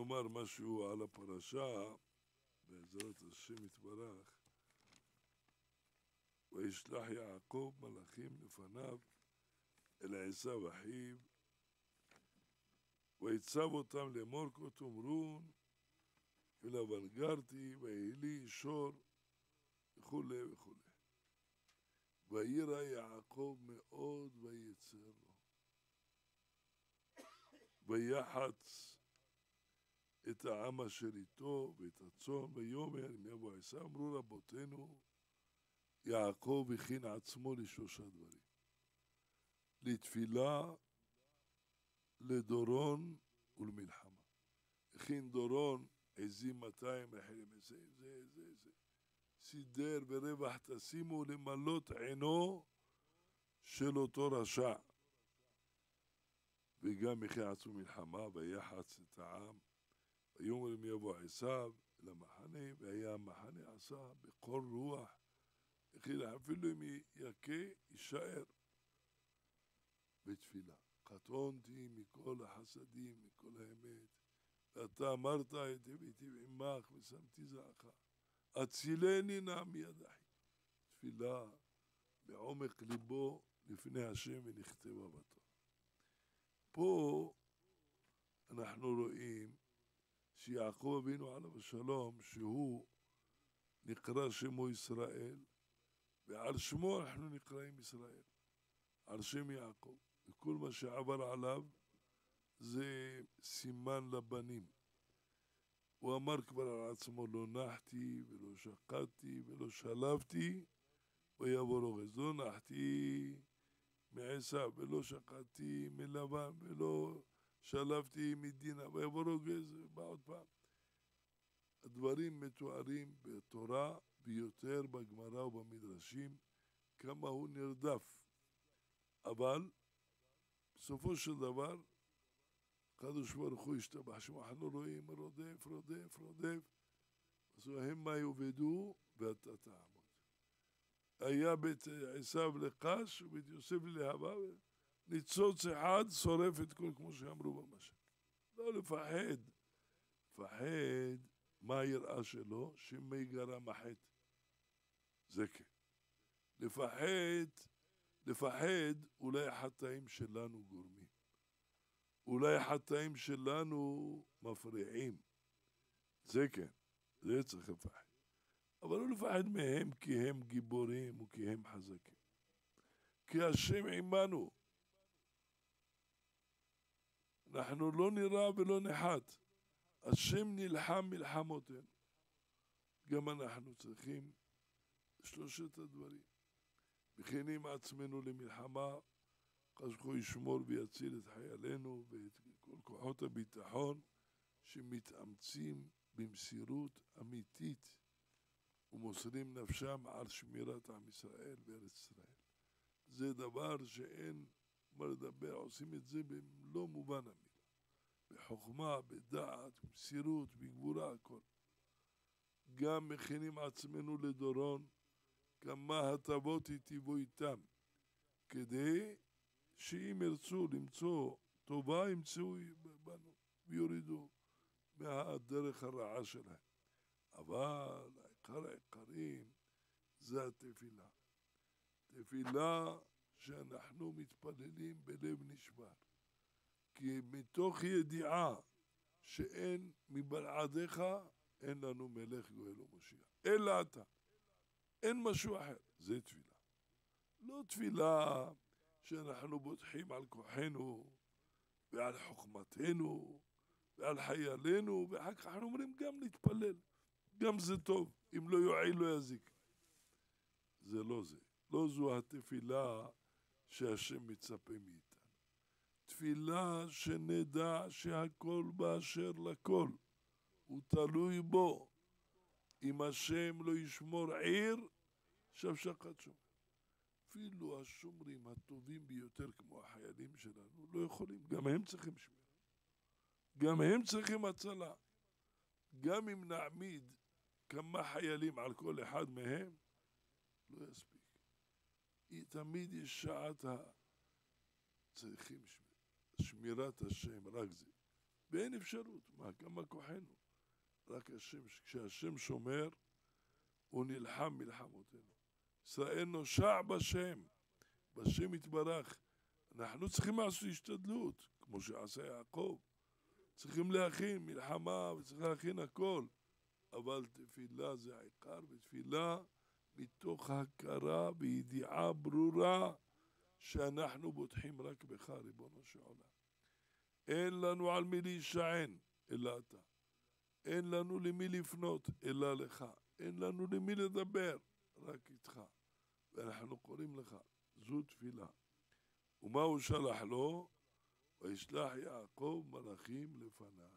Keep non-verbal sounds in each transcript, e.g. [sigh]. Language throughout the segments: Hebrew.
נאמר משהו על הפרשה, בעזרת השם יתברך. וישלח יעקב מלאכים לפניו אל עשיו אחיו, ויצב אותם לאמור כה תאמרון, ולבן גרתי, ויהי שור, וכולי וכולי. וירא יעקב מאוד ויצר לו. ויחץ את העם אשר איתו ואת הצאן, ויאמר אם יבוא עשיו, אמרו רבותינו, יעקב הכין עצמו לשלושה דברים. לתפילה, לדורון ולמלחמה. הכין דורון, עזים 200, אחרים זה, זה, זה, זה. סידר ברווח תשימו למלות עינו של אותו רשע. וגם הכין עצמו מלחמה, ויחץ את העם. ויאמר אם יבוא עשיו למחנה, והיה המחנה עשה בקור רוח. הכין אפילו אם יכה, יישאר בתפילה. קטונתי מכל החסדים, מכל האמת, ואתה אמרת היטב היטב עמך ושמתי זעך. הצילני נא מיד אחי. תפילה בעומק ליבו לפני השם ונכתבה בתורה. פה אנחנו רואים שיעקב אבינו עליו השלום, שהוא נקרא שמו ישראל, ועל שמו אנחנו נקראים ישראל, על שם יעקב. וכל מה שעבר עליו זה סימן לבנים. הוא אמר כבר על עצמו, לא נחתי ולא שקדתי ולא שלבתי, ויבוא רוגז. לא נחתי מעשיו ולא שקדתי מלבן ולא שלבתי מדינה, ויבוא רוגז, ובא עוד פעם. הדברים מתוארים בתורה ויותר בגמרא ובמדרשים, כמה הוא נרדף. אבל בסופו של דבר, הקדוש ברוך הוא השתבח שמו, אנחנו רואים רודף, רודף, רודף, אז המה יאבדו ואתה תעמוד. היה בית עשיו לקש ובית יוסף ללהבה, ניצוץ אחד שורף את כל, כמו שאמרו במשל. לא לפחד. לפחד, מה היראה שלו? שמא יגרם החטא. זה כן. לפחד לפחד, אולי החטאים שלנו גורמים. אולי החטאים שלנו מפריעים. זה כן, זה צריך לפחד. אבל לא לפחד מהם כי הם גיבורים וכי הם חזקים. כי השם עמנו. אנחנו לא נירא ולא נחת. השם נלחם מלחמותינו. גם אנחנו צריכים שלושת הדברים. מכינים עצמנו למלחמה, הוא ישמור ויציל את חיילינו ואת כל כוחות הביטחון שמתאמצים במסירות אמיתית ומוסרים נפשם על שמירת עם ישראל וארץ ישראל. זה דבר שאין מה לדבר, עושים את זה במלוא מובן המילה. בחוכמה, בדעת, במסירות, בגבורה, הכל. גם מכינים עצמנו לדורון כמה הטבות היטיבו איתם, כדי שאם ירצו למצוא טובה, ימצאו בנו ויורידו מהדרך הרעה שלהם. אבל העיקר העיקרים זה התפילה. תפילה שאנחנו מתפללים בלב נשבר. כי מתוך ידיעה שאין מבלעדיך, אין לנו מלך גואל ומשיח. אלא אתה. אין משהו אחר, זה תפילה. לא תפילה שאנחנו בוטחים על כוחנו ועל חוכמתנו ועל חיילינו, ואחר כך אנחנו אומרים גם להתפלל, גם זה טוב, אם לא יועיל לא יזיק. זה לא זה, לא זו התפילה שהשם מצפה מאיתנו. תפילה שנדע שהכל באשר לכל, הוא תלוי בו. אם השם לא ישמור עיר, שבשחת שומר. אפילו השומרים הטובים ביותר, כמו החיילים שלנו, לא יכולים, גם הם צריכים שמירה. גם הם צריכים הצלה. גם אם נעמיד כמה חיילים על כל אחד מהם, לא יספיק. תמיד יש שעת ה... צריכים שמירה. שמירת השם, רק זה. ואין אפשרות, מה, כמה כוחנו? רק השם, כשהשם שומר, הוא נלחם מלחמותינו. ישראל נושע בשם, בשם יתברך. אנחנו צריכים לעשות השתדלות, כמו שעשה יעקב. צריכים להכין מלחמה וצריך להכין הכל, אבל תפילה זה העיקר, ותפילה מתוך הכרה וידיעה ברורה שאנחנו בוטחים רק בך, ריבונו של עולם. אין לנו על מי להישען, אלא אתה. אין לנו למי לפנות, אלא לך. אין לנו למי לדבר, רק איתך. ואנחנו קוראים לך, זו תפילה. ומה הוא שלח לו? וישלח יעקב מלאכים לפניו.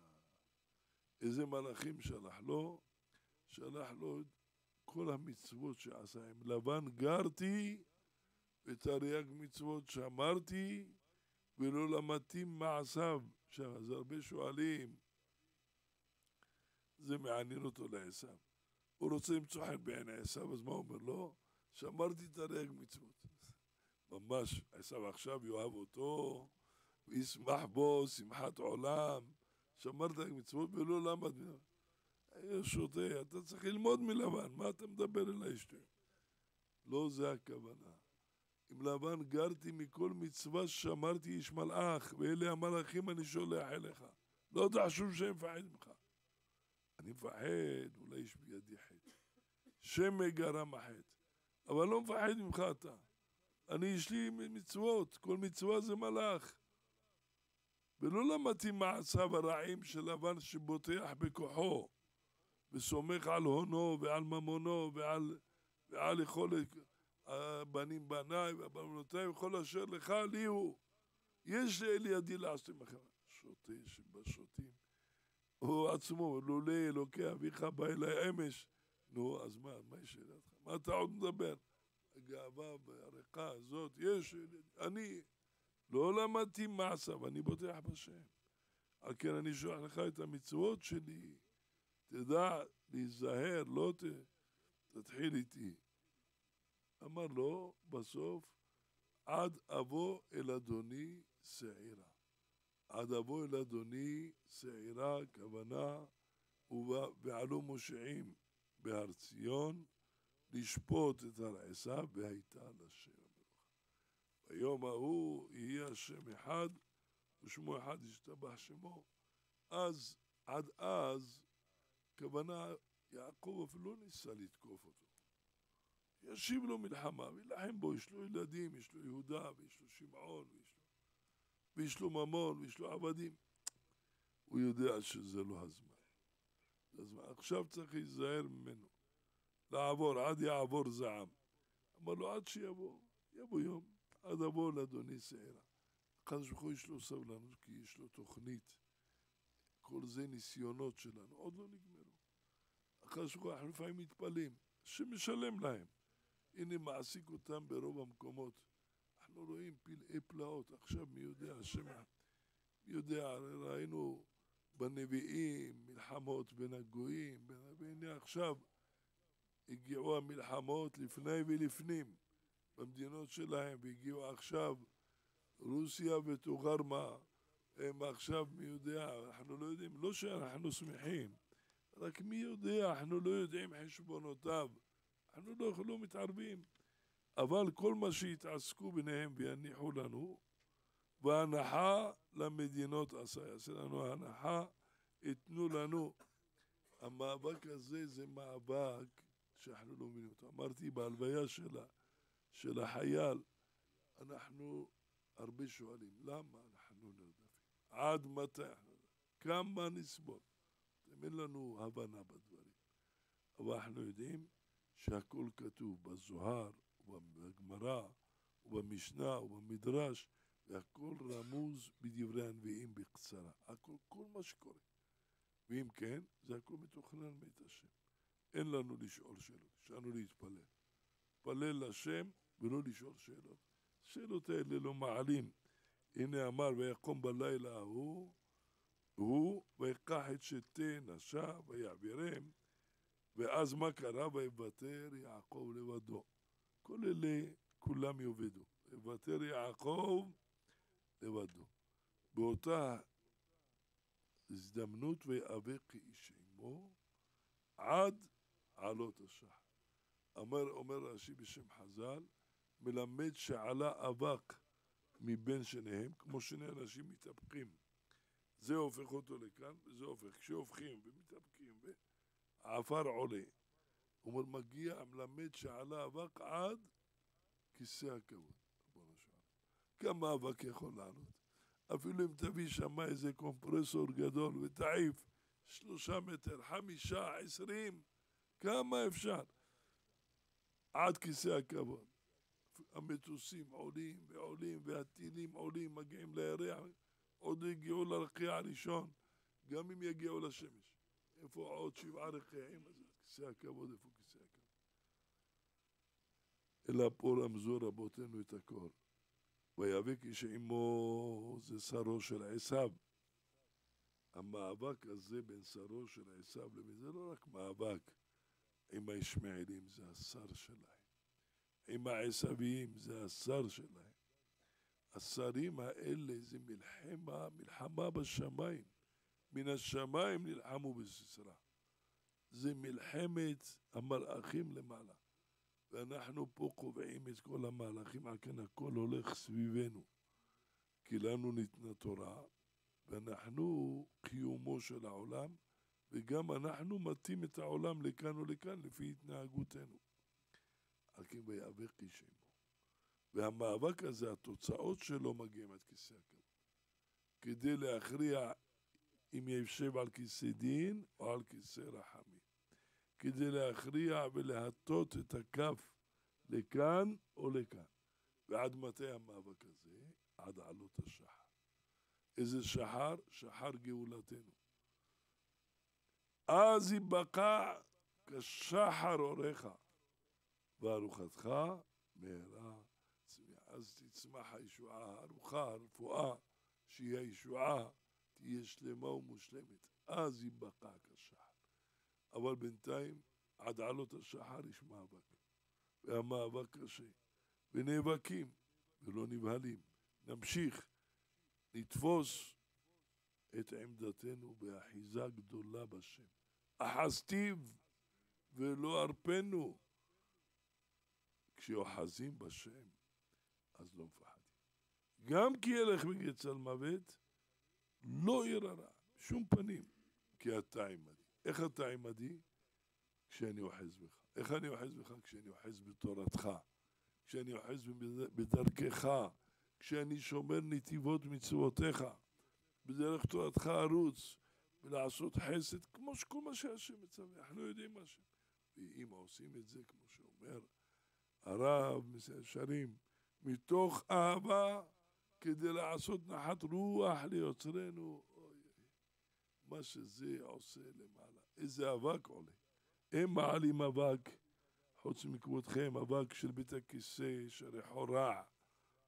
איזה מלאכים שלח לו? שלח לו את כל המצוות שעשה. עם לבן גרתי ותרי"ג מצוות שמרתי ולא למדתי מעשיו. אז הרבה שואלים, זה מעניין אותו לעשו. הוא רוצה למצוא חן בעיני עשו, אז מה הוא אומר לו? שמרתי תרי"ג מצוות. [laughs] ממש, עשו עכשיו יאהב אותו, וישמח בו שמחת עולם. שמרת מצוות ולא למד ממנו. היה שותה, אתה צריך ללמוד מלבן, מה אתה מדבר אליי שטויות? לא זה הכוונה. עם לבן גרתי מכל מצווה ששמרתי איש מלאך, ואלה המלאכים אני שולח אליך. לא תחשוב שהם מפחד ממך. אני מפחד, אולי יש בידי חטא. שם גרם החטא. אבל לא מפחד ממך אתה. אני, יש לי מצוות, כל מצווה זה מלאך. ולא למדתי מעשיו הרעים של לבן שבוטח בכוחו, וסומך על הונו ועל ממונו ועל, ועל יכולת הבנים בניי והבנותיי וכל אשר לך לי הוא. יש לאל ידי לעשות עמכם. שוטה שבשוטים. הוא עצמו, לולא אלוקי אביך בא אליי אמש. נו, אז מה, מה יש שאלתך? מה אתה עוד מדבר? הגאווה והריקה הזאת, יש, אני לא למדתי מעשיו, אני בוטח בשם. על כן אני שולח לך את המצוות שלי. תדע להיזהר, לא ת... תתחיל איתי. אמר לו בסוף, עד אבוא אל אדוני שעירה. עד אבוא אל אדוני שעירה, כוונה, ועלו מושעים בהר ציון, לשפוט את הר עשיו, והייתה לשם המלוכה. ביום ההוא יהיה השם אחד, ושמו אחד ישתבח שמו. אז, עד אז, כוונה, יעקב אפילו לא ניסה לתקוף אותו. ישיב לו מלחמה וילחם בו, יש לו ילדים, יש לו יהודה, ויש לו שמעון, ויש לו, ויש לו ממון, ויש לו עבדים. הוא יודע שזה לא הזמן. הזמן. עכשיו צריך להיזהר ממנו. לעבור, עד יעבור זעם. אמר לו, עד שיבוא, יבוא יום, עד אבוא לאדוני שעירה. הקדוש ברוך הוא יש לו סבלנות, כי יש לו תוכנית. כל זה ניסיונות שלנו, עוד לא נגמרו. הקדוש ברוך הוא, אנחנו לפעמים מתפלאים, שמשלם להם. הנה מעסיק אותם ברוב המקומות. אנחנו רואים פלאי פלאות, עכשיו מי יודע, השם, מי יודע, ראינו בנביאים, מלחמות בין הגויים, והנה עכשיו הגיעו המלחמות לפני ולפנים במדינות שלהם, והגיעו עכשיו רוסיה ותוגרמה, הם עכשיו מי יודע, אנחנו לא יודעים, לא שאנחנו שמחים, רק מי יודע, אנחנו לא יודעים חשבונותיו, אנחנו לא, לא מתערבים, אבל כל מה שיתעסקו ביניהם ויניחו לנו, והנחה למדינות עשה, יעשה לנו הנחה, ייתנו לנו. המאבק הזה זה מאבק שאנחנו לא מבינים אותו. אמרתי בהלוויה של החייל, אנחנו הרבה שואלים, למה אנחנו נרדפים? עד מתי אנחנו כמה נסבול? אין לנו הבנה בדברים. אבל אנחנו יודעים שהכל כתוב בזוהר, ובגמרא, ובמשנה, ובמדרש, והכל רמוז בדברי הנביאים בקצרה. הכל, כל מה שקורה. ואם כן, זה הכל מתוכנן מאת השם. אין לנו לשאול שאלות, יש לנו להתפלל. להתפלל לשם ולא לשאול שאלות. השאלות האלה לא מעלים. הנה אמר, ויקום בלילה ההוא, הוא, ויקח את שתי נשיו, ויעבירם, ואז מה קרה? ויוותר יעקב לבדו. כל אלה, כולם יאבדו. ויוותר יעקב לבדו. באותה הזדמנות ויאבק כאיש עמו עד עלות השחר. אומר, אומר רש"י בשם חז"ל, מלמד שעלה אבק מבין שניהם, כמו שני אנשים מתהפכים. זה הופך אותו לכאן, וזה הופך. כשהופכים ומתהפכים, והעפר עולה. הוא אומר, מגיע, מלמד שעלה אבק עד כיסא הכבוד. כמה אבק יכול לעלות? אפילו אם תביא שם איזה קומפרסור גדול ותעיף שלושה מטר, חמישה, עשרים, כמה אפשר? עד כיסא הכבוד. המטוסים עולים ועולים והטילים עולים, מגיעים לירח, עוד הגיעו לרקיע הראשון, גם אם יגיעו לשמש. איפה עוד שבעה רקיעים? אז כיסא הכבוד, איפה כיסא הכבוד? אלא פה רמזו רבותינו את הכל. ויאבק איש עמו זה שרו של עשיו. המאבק הזה בין שרו של עשיו לבין זה לא רק מאבק עם הישמעאלים, זה השר שלהם. עם העשוויים, זה השר שלהם. השרים האלה זה מלחמה, מלחמה בשמיים. מן השמיים נלחמו בסיסרא. זה מלחמת המלאכים למעלה. ואנחנו פה קובעים את כל המהלכים, על כן הכל הולך סביבנו. כי לנו ניתנה תורה, ואנחנו קיומו של העולם, וגם אנחנו מטים את העולם לכאן ולכאן לפי התנהגותנו. על כן ויאבק איש עמו. והמאבק הזה, התוצאות שלו מגיעים עד כיסא הכבוד. כדי להכריע אם יושב על כיסא דין או על כיסא רחמים. כדי להכריע ולהטות את הכף לכאן או לכאן. ועד מתי המאבק הזה? עד עלות השחר. איזה שחר? שחר גאולתנו. אז ייבקע כשחר אורך, וארוחתך מהרה צמיחה. אז תצמח הישועה, הארוחה, הרפואה, שהיא הישועה, תהיה שלמה ומושלמת. אז ייבקע כשחר. אבל בינתיים, עד עלות השחר יש מאבק. והמאבק קשה. ונאבקים, ולא נבהלים. נמשיך, נתפוס את עמדתנו באחיזה גדולה בשם. אחזתיו ולא ארפנו. כשאוחזים בשם, אז לא מפחדים. גם כי ילך בגץ על מוות, לא ירא שום פנים, כי אתה עמדי. איך אתה עמדי? כשאני אוחז בך. איך אני אוחז בך? כשאני אוחז בתורתך, כשאני אוחז בדרכך, כשאני שומר נתיבות מצוותיך, בדרך תורתך ארוץ, ולעשות חסד, כמו שכל מה שהשם מצווה, אנחנו יודעים מה ש... ואם עושים את זה, כמו שאומר הרב שרים, מתוך אהבה כדי לעשות נחת רוח ליוצרנו, אוי, מה שזה עושה למעלה, איזה אבק עולה. הם מעלים אבק, חוץ מכבודכם, אבק של בית הכיסא, שריחו רע,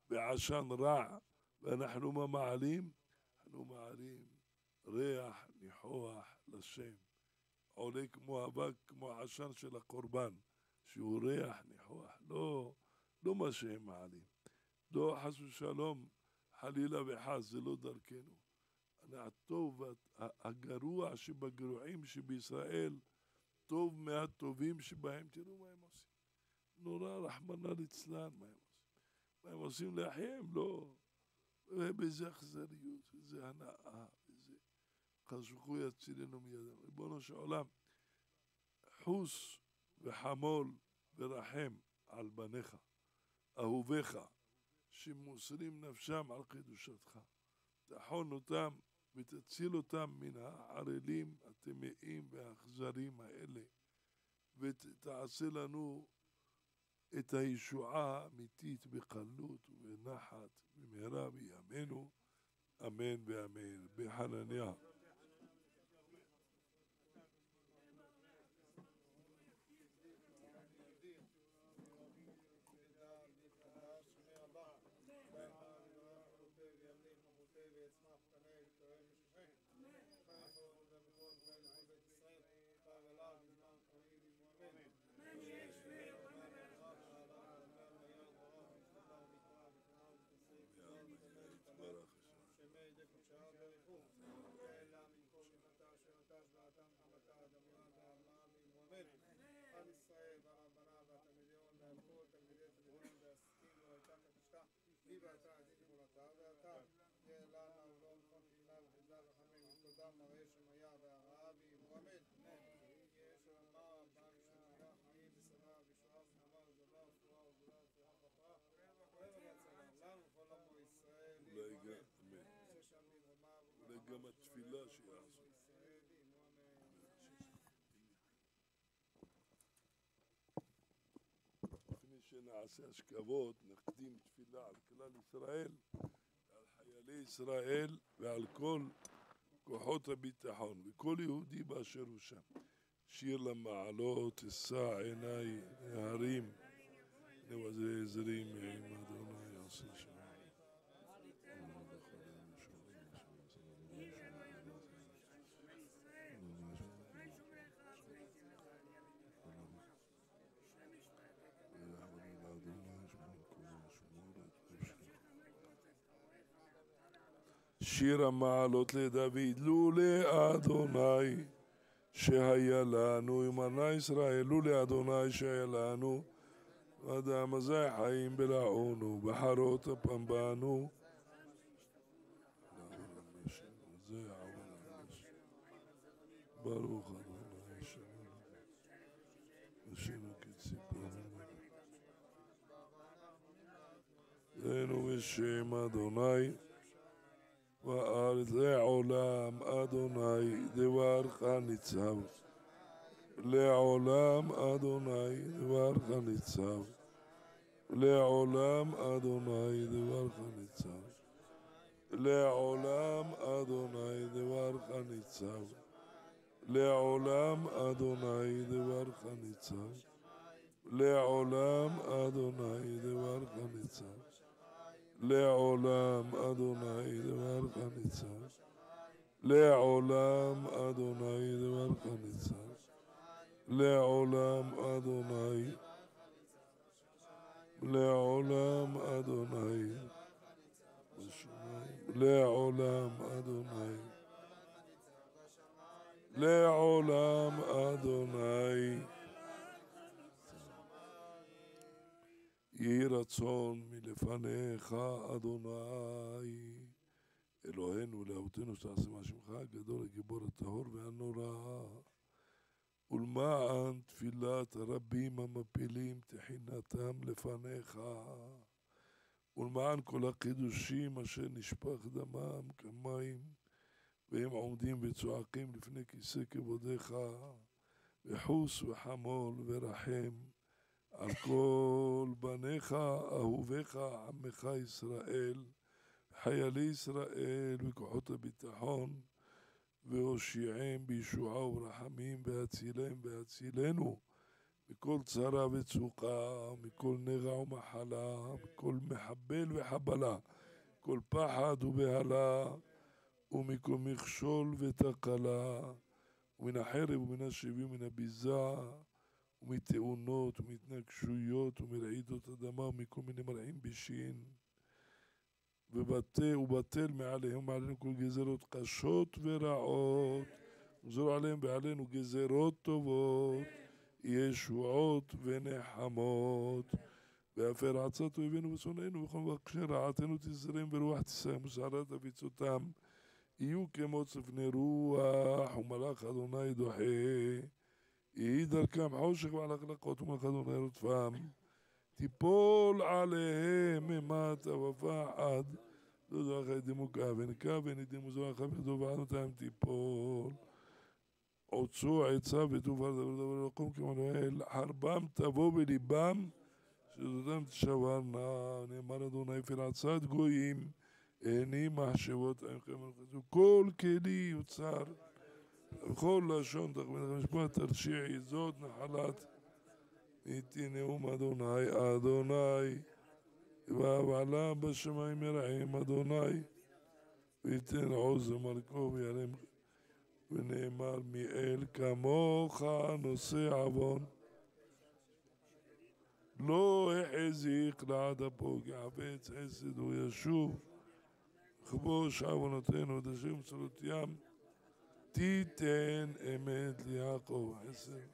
ועשן רע, ואנחנו מה מעלים? אנחנו מעלים ריח ניחוח לשם. עולה כמו אבק, כמו עשן של הקורבן, שהוא ריח ניחוח, לא, לא מה שהם מעלים. לא חס ושלום, חלילה וחס, זה לא דרכנו. הטוב, הגרוע שבגרועים שבישראל, טוב מהטובים שבהם, תראו מה הם עושים. נורא, רחמנא ליצלן, מה הם עושים. מה הם עושים לאחיהם? לא. באיזה אכזריות, איזה הנאה, איזה... חשכו יצילנו מידם. ריבונו של עולם, חוס וחמול ורחם על בניך, אהוביך, שמוסרים נפשם על קדושתך. תחון אותם ותציל אותם מן הערלים, הטמאים והאכזרים האלה, ותעשה לנו את הישועה האמיתית בקלות ובנחת במהרה בימינו, אמן ואמן. בחנניה. ببعثة عزيزي مولاتها ואתה תהיה לנו ולא נכון תהילה וחמדה וחמד ותודה מראה שמיה והרעה וימועמד יש עולמה רבה ושמיה חיים ושרה וישועה ושממה וזבה ופורה וגדולה ותורה ופרה ואוהב הצלה לנו כל עמו ישראל אמן ששם נדרמה אולי גם את שנעשה השכבות, נקדים תפילה על כלל ישראל, על חיילי ישראל ועל כל כוחות הביטחון, וכל יהודי באשר הוא שם. שיר למעלות, אשא עיניי להרים, נבזה עזרים עם אדוני עושה שם. שיר המעלות לדוד, לולי אדוני שהיה לנו, ימנה ישראל, לולי אדוני שהיה לנו, אדם הזה חיים בלעונו, בחרות אפם בנו. ברוך אדוני שלנו, נשינו כציפורים. בשם אדוני וארץ לעולם אדוני דברך ניצב לעולם אדוני דברך ניצב לעולם אדוני דברך ניצב לעולם אדוני דברך ניצב לעולם אדוני דברך ניצב לעולם אדוני דברך ניצב לעולם אדוני דברך ניצב לעולם אדוני דברך ניצב לעולם אדוני לעולם אדוני לעולם אדוני לעולם אדוני יהי רצון מלפניך, אדוני, אלוהינו, לאהותנו, שתעשה מה שמך הגדול, הגיבור הטהור והנורא, ולמען תפילת הרבים המפילים תחינתם לפניך, ולמען כל הקידושים אשר נשפך דמם כמים, והם עומדים וצועקים לפני כיסא כבודיך, וחוס וחמול ורחם. על כל בניך, אהוביך, עמך ישראל, חיילי ישראל וכוחות הביטחון, והושיעם בישועה וברחמים, והצילם והצילנו מכל צרה וצוקה, מכל נגע ומחלה, מכל מחבל וחבלה, כל פחד ובהלה, ומכל מכשול ותקלה, ומן החרב ומן השבי ומן הביזה, ומתאונות ומהתנגשויות ומרעידות אדמה ומכל מיני מרעים בשין. ובטל ובטל מעליהם ומעלינו כל גזרות קשות ורעות. וגזור עליהם ועלינו גזרות טובות ישועות ונחמות. והפר עצת אויבינו ושונאינו וכל מבקשי רעתנו תזרם ברוח תסיים ושערת אביצותם יהיו כמו צפני רוח ומלאך אדוני דוחה יהי דרכם חושך והלכלכות ומלך אדוני רודפם תיפול עליהם אימת ופחד דודו אחרי דמוקה ונקה ונדימו זו אחר ודו וענותם תיפול. עוצו עצה ותופר דבר דבר לקום כמנואל חרבם תבוא בליבם שזאתם תשברנה נאמר אדוני פרעצת גויים איני מחשבות עמכם כל כלי יוצר בכל לשון תחמין משפט תרשיעי זאת נחלת איתי נאום אדוני אדוני ועלה בשמיים ירחם אדוני וייתן עוז ומלכו וירם ונאמר מאל כמוך נושא עוון. לא החזיק לעד הפוגע ועץ חסד הוא ישוב כבוש עוונותינו את השם צלותיים תיתן אמת ליעקב. חסד.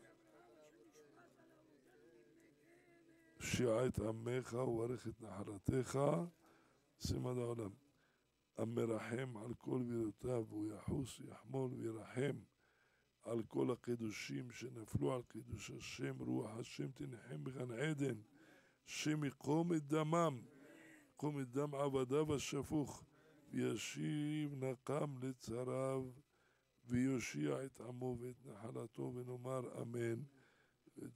שיעה את עמך וברך את נחלתך, עד העולם. המרחם על כל בירותיו, והוא יחוס, יחמול וירחם על כל הקדושים שנפלו על קידוש השם, רוח השם תנחם בגן עדן, השם יקום את דמם, יקום את דם עבדיו השפוך, וישיב נקם לצריו, ויושיע את עמו ואת נחלתו, ונאמר אמן.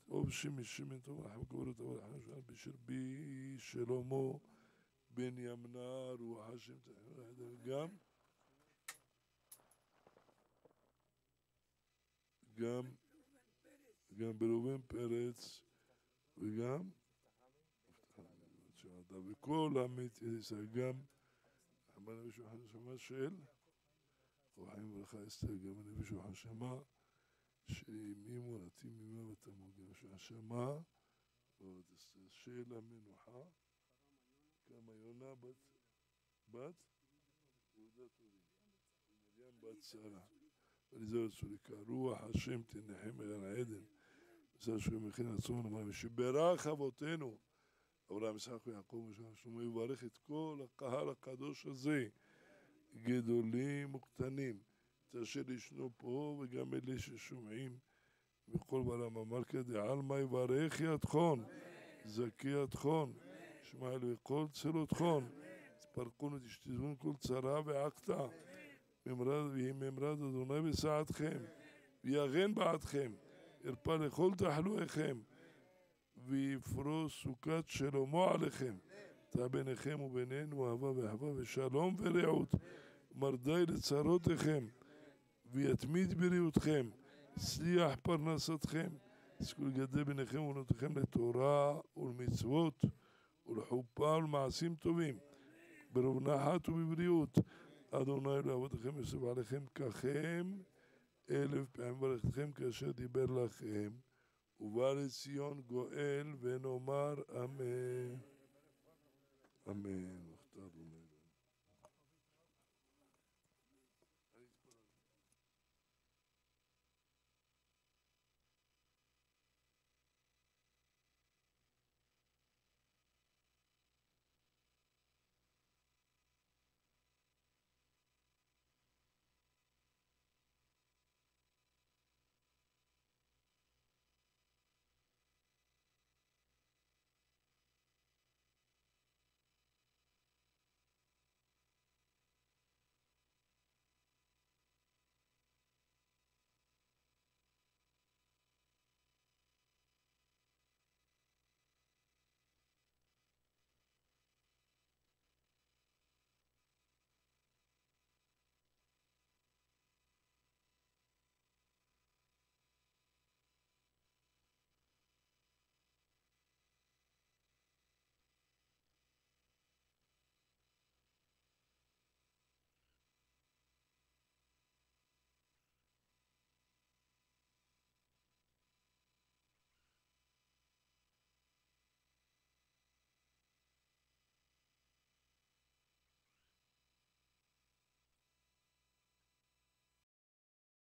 טוב שמי שמן טוב רחם ורחם שלנו בשל בי שלמה בן ימנה רוח השם גם גם גם בראובן פרץ וגם וכל המת גם אמר נביא שולחן נשמה של רוחים וברכה אסתר גם נשמה שאימי מורתי מימה ותמוגה שהשמה ועוד אסתר של המנוחה כמה יונה בת בת? יהודה טובי ומרים בת שרה ולזהו צוריקה רוח השם תנחם אל עדן. בסדר שהוא מכין עצמו נאמר שברך אבותינו. אברהם יצחק ויעקב ושלמה שלמה יברך את כל הקהל הקדוש הזה גדולים וקטנים. את אשר ישנו פה וגם אלה ששומעים בכל בעלם. המלכה דעלמא יברך ידכון זכי ידכון שמע אלוהי כל צלותכון תפרקון ותשתזון כל צרה ועקתה. ויהי ממרד אדוני בסעתכם ויגן בעדכם ירפא לכל תחלואיכם ויפרוס סוכת שלמה עליכם. תא ביניכם ובינינו אהבה ואהבה ושלום ורעות מרדי לצרותיכם ויתמיד בריאותכם הצליח פרנסתכם תזכו לגדל ביניכם ובנותיכם לתורה ולמצוות ולחופה ולמעשים טובים ברוב נחת ובבריאות. אדוני לאבותיכם יוסף עליכם ככם אלף פעמים ברכתכם כאשר דיבר לכם ובא לציון גואל ונאמר אמן אמן.